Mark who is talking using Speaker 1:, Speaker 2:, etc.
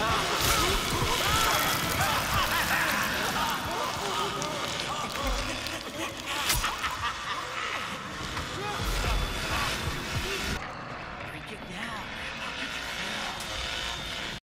Speaker 1: Ah.